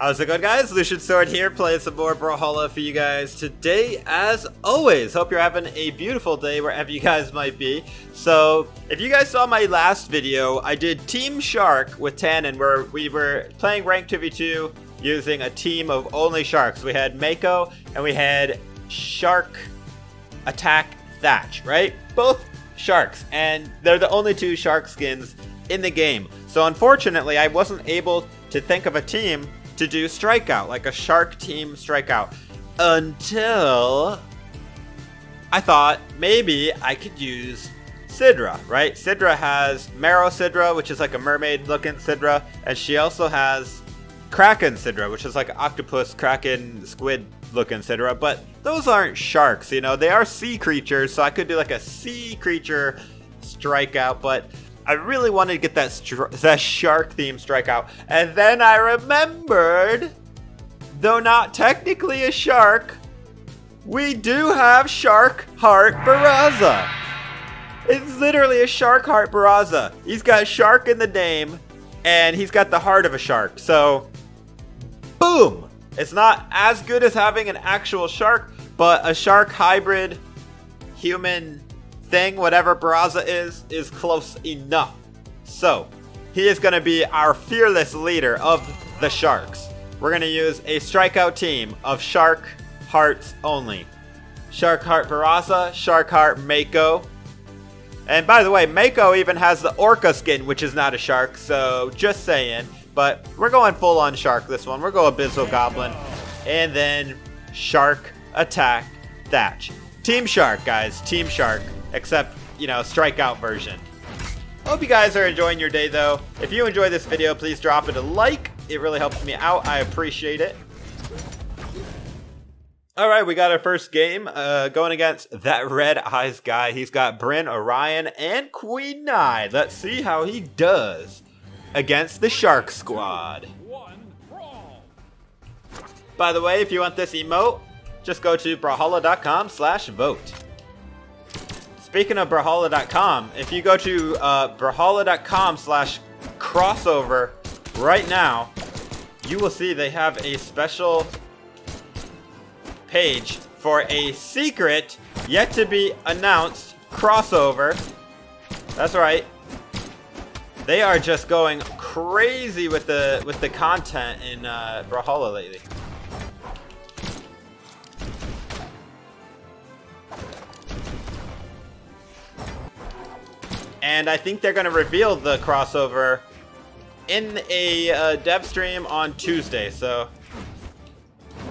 How's it going guys? Lucian Sword here playing some more Brawlhalla for you guys today as always. Hope you're having a beautiful day wherever you guys might be. So if you guys saw my last video, I did Team Shark with Tannen where we were playing Rank 2v2 using a team of only sharks. We had Mako and we had Shark Attack Thatch, right? Both sharks and they're the only two shark skins in the game. So unfortunately I wasn't able to think of a team to do strikeout, like a shark team strikeout. Until I thought maybe I could use Sidra, right? Sidra has Marrow Sidra, which is like a mermaid looking Sidra, and she also has Kraken Sidra, which is like octopus, kraken, squid looking Sidra, but those aren't sharks, you know, they are sea creatures, so I could do like a sea creature strikeout, but I really wanted to get that that shark theme strikeout. And then I remembered, though not technically a shark, we do have Shark Heart Barraza. It's literally a Shark Heart Barraza. He's got shark in the name, and he's got the heart of a shark. So, boom! It's not as good as having an actual shark, but a shark hybrid human thing, whatever Barraza is, is close enough. So, he is going to be our fearless leader of the Sharks. We're going to use a strikeout team of Shark Hearts only. Shark Heart Barraza, Shark Heart Mako. And by the way, Mako even has the Orca skin, which is not a shark, so just saying. But we're going full on shark this one. We're going Abyssal Goblin. And then Shark Attack Thatch. Team Shark, guys. Team Shark except, you know, strikeout version. Hope you guys are enjoying your day though. If you enjoy this video, please drop it a like. It really helps me out. I appreciate it. All right, we got our first game uh, going against that Red Eyes guy. He's got Brynn, Orion, and Queen Nai. Let's see how he does against the Shark Squad. By the way, if you want this emote, just go to brawlhalla.com slash vote. Speaking of Brawlhalla.com, if you go to uh, Brawlhalla.com slash crossover right now, you will see they have a special page for a secret, yet to be announced crossover. That's right. They are just going crazy with the with the content in uh, Brawlhalla lately. And I think they're going to reveal the crossover in a uh, dev stream on Tuesday. So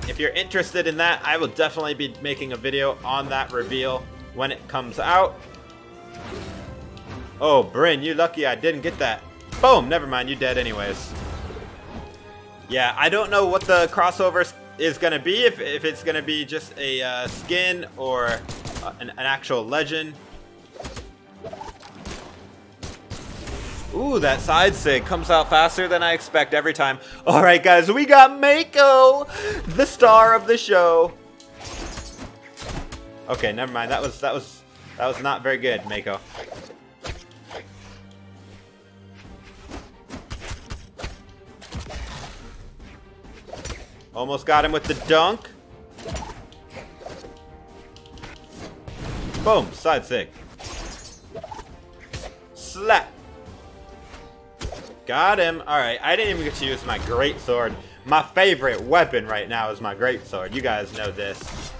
if you're interested in that, I will definitely be making a video on that reveal when it comes out. Oh, Brynn, you lucky I didn't get that. Boom, never mind, you dead anyways. Yeah, I don't know what the crossover is going to be, if, if it's going to be just a uh, skin or uh, an, an actual legend. Ooh, that side sig comes out faster than I expect every time. All right, guys, we got Mako, the star of the show. Okay, never mind. That was that was that was not very good, Mako. Almost got him with the dunk. Boom, side sig. Slap. Got him. Alright, I didn't even get to use my great sword. My favorite weapon right now is my great sword. You guys know this.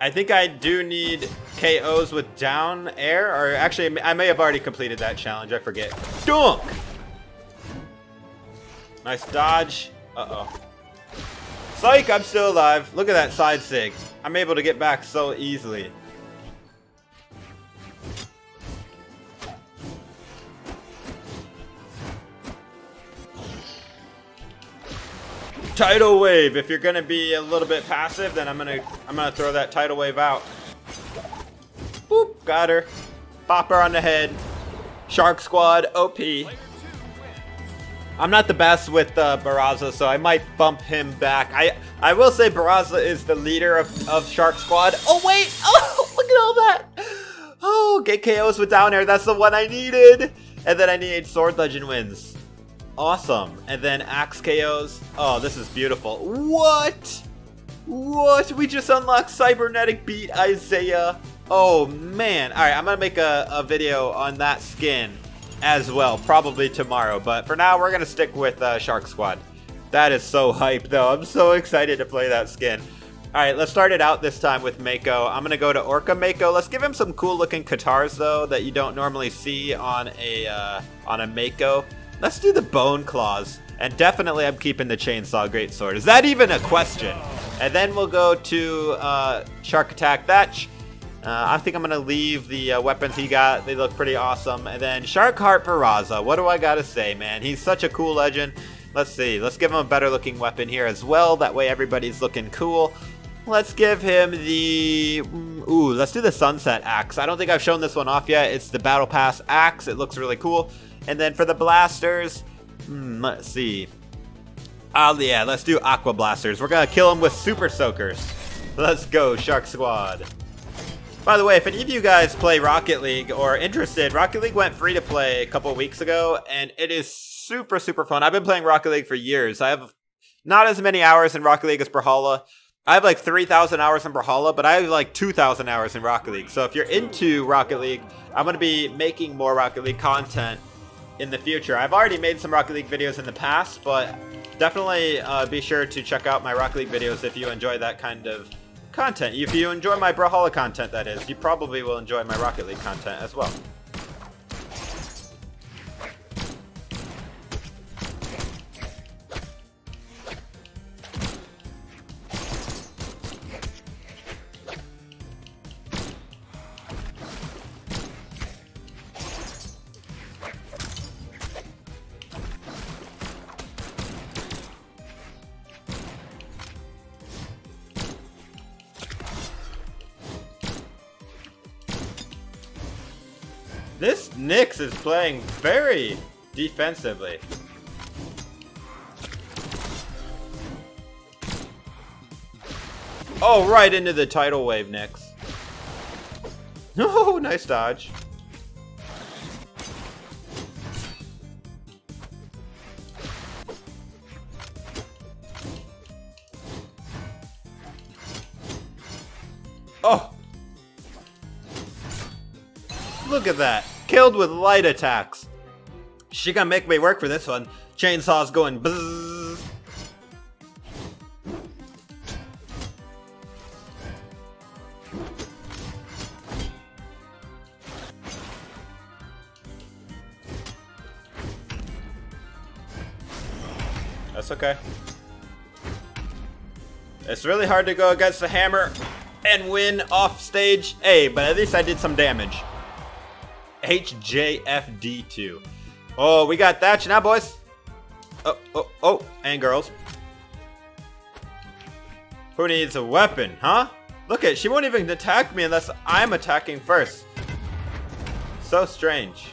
I think I do need KOs with down air, or actually, I may have already completed that challenge. I forget. Dunk! Nice dodge. Uh-oh. Psych, I'm still alive. Look at that side sig. I'm able to get back so easily. Tidal wave. If you're gonna be a little bit passive, then I'm gonna I'm gonna throw that tidal wave out. Boop, got her. Bop her on the head. Shark Squad, OP. I'm not the best with uh, Barraza, so I might bump him back. I I will say Barraza is the leader of, of Shark Squad. Oh, wait! Oh, look at all that! Oh, get KOs with down air. That's the one I needed. And then I need Sword Legend wins. Awesome. And then Axe KOs. Oh, this is beautiful. What? What? We just unlocked Cybernetic Beat Isaiah. Oh, man. All right, I'm going to make a, a video on that skin as well, probably tomorrow. But for now, we're going to stick with uh, Shark Squad. That is so hype, though. I'm so excited to play that skin. All right, let's start it out this time with Mako. I'm going to go to Orca Mako. Let's give him some cool-looking katars, though, that you don't normally see on a, uh, on a Mako. Let's do the Bone Claws. And definitely I'm keeping the Chainsaw Greatsword. Is that even a question? And then we'll go to uh, Shark Attack Thatch. Uh, I think I'm going to leave the uh, weapons he got. They look pretty awesome. And then Shark Heart Barraza. What do I got to say, man? He's such a cool legend. Let's see. Let's give him a better looking weapon here as well. That way everybody's looking cool. Let's give him the... Mm, ooh, let's do the Sunset Axe. I don't think I've shown this one off yet. It's the Battle Pass Axe. It looks really cool. And then for the blasters, hmm, let's see. Oh yeah, let's do Aqua Blasters. We're gonna kill them with Super Soakers. Let's go, Shark Squad. By the way, if any of you guys play Rocket League or interested, Rocket League went free to play a couple weeks ago, and it is super, super fun. I've been playing Rocket League for years. I have not as many hours in Rocket League as Brawlhalla. I have like 3,000 hours in Brawlhalla, but I have like 2,000 hours in Rocket League. So if you're into Rocket League, I'm going to be making more Rocket League content in the future. I've already made some Rocket League videos in the past, but definitely uh, be sure to check out my Rocket League videos if you enjoy that kind of content. If you enjoy my Brawlhalla content, that is, you probably will enjoy my Rocket League content as well. This Nyx is playing very defensively. Oh, right into the tidal wave, Nyx. Oh, nice dodge. Oh, Look at that. Killed with light attacks. She gonna make me work for this one. Chainsaw's going bzzz. That's okay. It's really hard to go against the hammer and win off stage A, but at least I did some damage. HJFD2. Oh, we got Thatch now, boys. Oh, oh, oh, and girls. Who needs a weapon, huh? Look at, she won't even attack me unless I'm attacking first. So strange.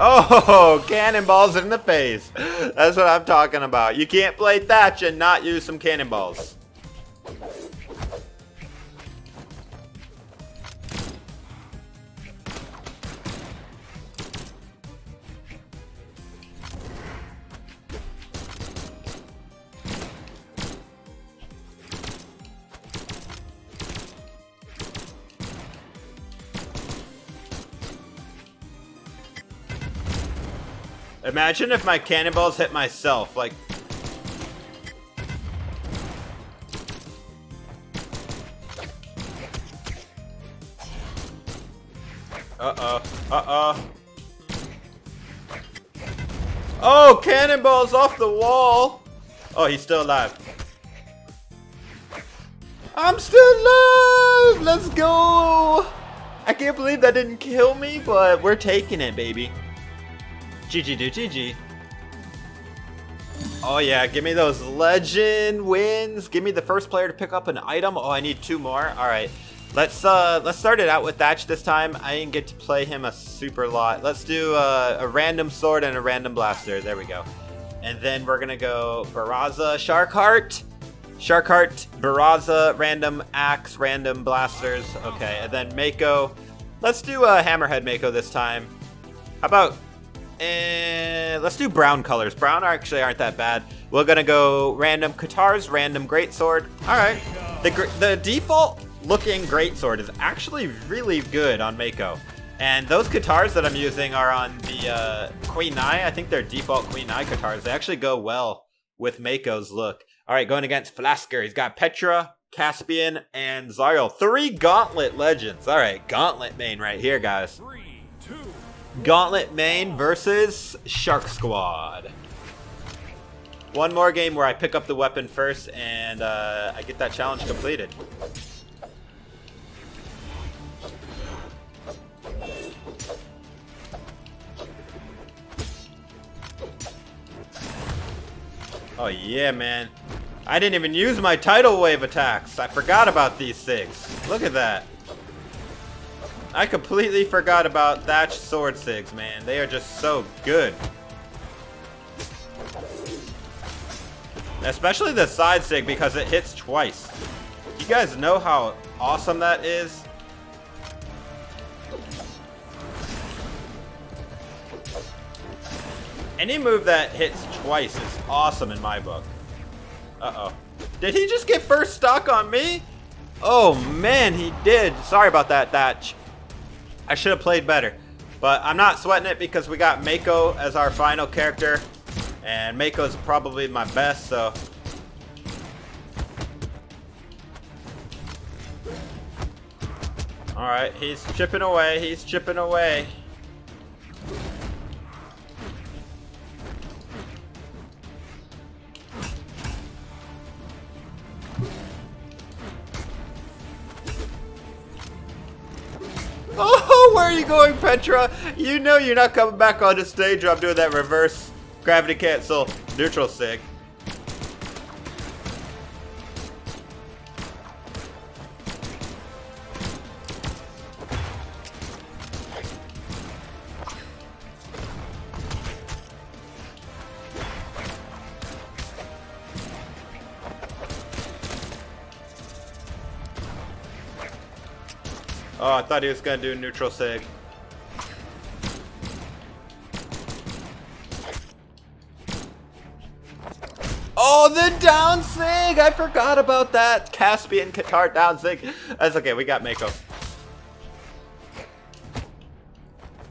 Oh, cannonballs in the face. That's what I'm talking about. You can't play Thatch and not use some cannonballs. Imagine if my cannonballs hit myself, like... Uh-oh, uh-oh. Oh, cannonballs off the wall! Oh, he's still alive. I'm still alive! Let's go! I can't believe that didn't kill me, but we're taking it, baby. GG do GG. Oh yeah, give me those legend wins. Give me the first player to pick up an item. Oh, I need two more. All right. Let's uh let's start it out with Thatch this time. I didn't get to play him a super lot. Let's do uh, a random sword and a random blaster. There we go. And then we're gonna go Barraza, Sharkheart, Sharkheart, Barraza, random axe, random blasters. Okay, and then Mako. Let's do a uh, Hammerhead Mako this time. How about and let's do brown colors. Brown actually aren't that bad. We're gonna go random Katars, random Greatsword. All right. The the default looking Greatsword is actually really good on Mako. And those Katars that I'm using are on the uh, Queen Nai. I think they're default Queen Nai Katars. They actually go well with Mako's look. All right, going against Flasker. He's got Petra, Caspian, and Zariel. Three Gauntlet legends. All right, Gauntlet main right here, guys. Three, Gauntlet main versus Shark Squad. One more game where I pick up the weapon first and uh, I get that challenge completed. Oh yeah, man. I didn't even use my tidal wave attacks. I forgot about these things. Look at that. I completely forgot about Thatch Sword Sigs, man. They are just so good. Especially the side sig because it hits twice. You guys know how awesome that is? Any move that hits twice is awesome in my book. Uh-oh. Did he just get first stock on me? Oh, man, he did. Sorry about that, Thatch. I should have played better. But I'm not sweating it because we got Mako as our final character. And Mako's probably my best, so... Alright, he's chipping away, he's chipping away. Going, Petra? You know you're not coming back on the stage I'm doing that reverse gravity cancel neutral sig. Oh, I thought he was gonna do neutral sig. The down sig! I forgot about that. Caspian Katar down sig. That's okay, we got Mako.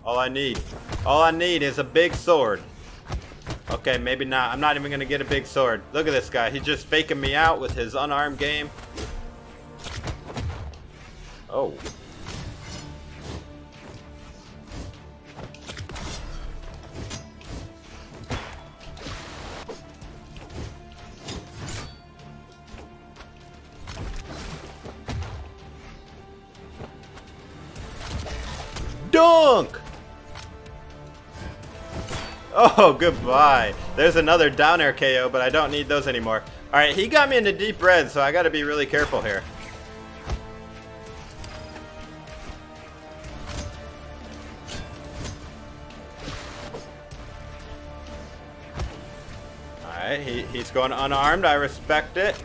All I need. All I need is a big sword. Okay, maybe not. I'm not even gonna get a big sword. Look at this guy. He's just faking me out with his unarmed game. Oh. Oh, goodbye. There's another down air KO, but I don't need those anymore. Alright, he got me into deep red, so I gotta be really careful here. Alright, he, he's going unarmed. I respect it.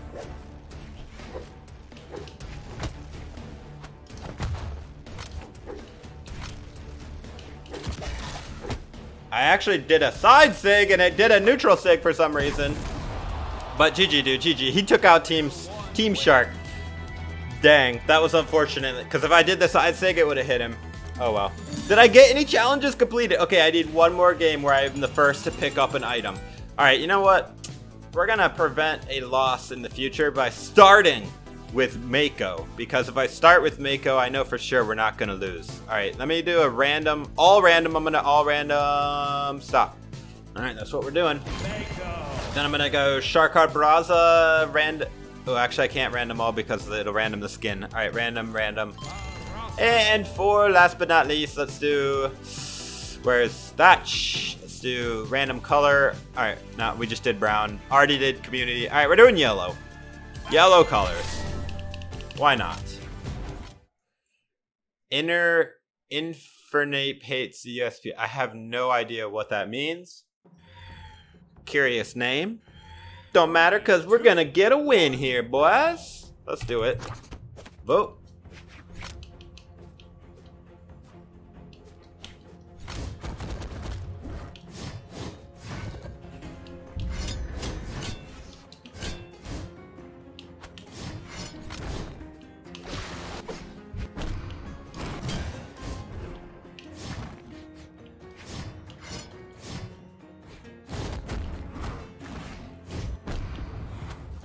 I actually did a side sig and it did a neutral sig for some reason. But GG dude, GG. He took out Team, team Shark. Dang, that was unfortunate. Because if I did the side sig, it would have hit him. Oh well. Did I get any challenges completed? Okay, I need one more game where I'm the first to pick up an item. Alright, you know what? We're to prevent a loss in the future by starting with Mako. Because if I start with Mako, I know for sure we're not to lose. All right, let me do a random, all random. I'm to all random stop. All right, that's what we're doing. Mako. Then I'm to go Sharkheart Barraza, random. Oh, actually, I can't random all because it'll random the skin. All right, random, random. And for last but not least, let's do... Where's Thatch? Let's do random color. All right, no, we just did brown. Already did community. All right, we're doing yellow. Yellow colors. Why not? Inner Infernape hates USP. I have no idea what that means. Curious name. Don't matter because we're going to get a win here, boys. Let's do it. Vote.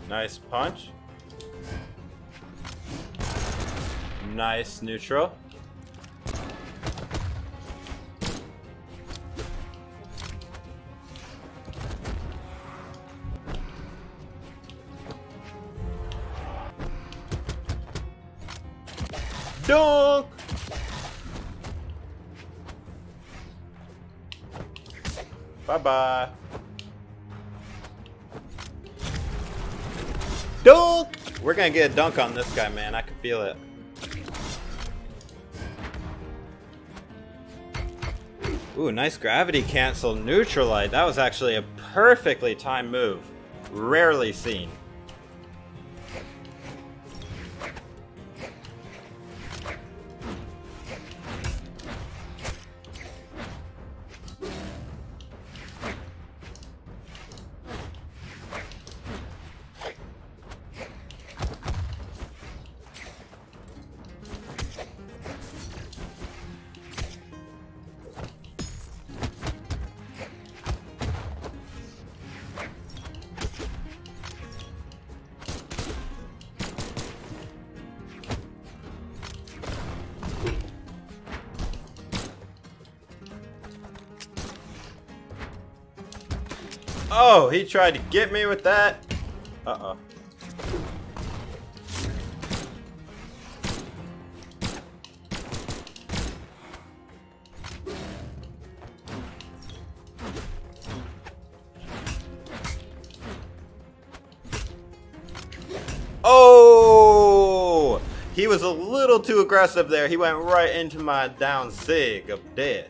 Nice punch. Nice neutral. Dunk! Bye-bye. Dunk! We're gonna get a dunk on this guy, man. I can feel it. Ooh, nice gravity cancel neutral light. That was actually a perfectly timed move. Rarely seen. Oh, he tried to get me with that. Uh-oh. Oh! He was a little too aggressive there. He went right into my down sig of death.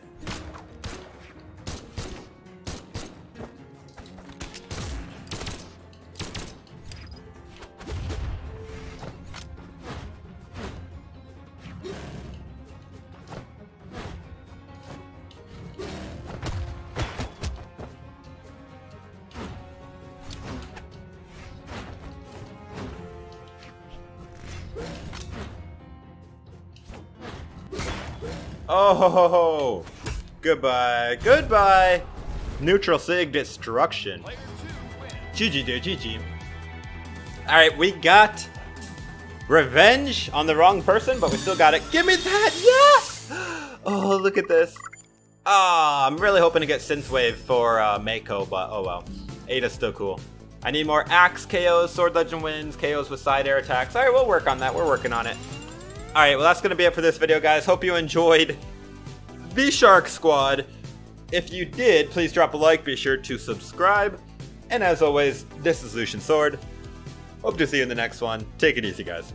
Oh, goodbye, goodbye. Neutral Sig destruction. GG, dude, GG. All right, we got revenge on the wrong person, but we still got it. Give me that, yes! Oh, look at this. Ah, oh, I'm really hoping to get Synthwave for uh, Mako, but oh well. Ada's still cool. I need more Axe KOs, Sword Legend wins, KOs with side air attacks. All right, we'll work on that. We're working on it. Alright, well that's going to be it for this video, guys. Hope you enjoyed the Shark Squad. If you did, please drop a like, be sure to subscribe. And as always, this is Lucian Sword. Hope to see you in the next one. Take it easy, guys.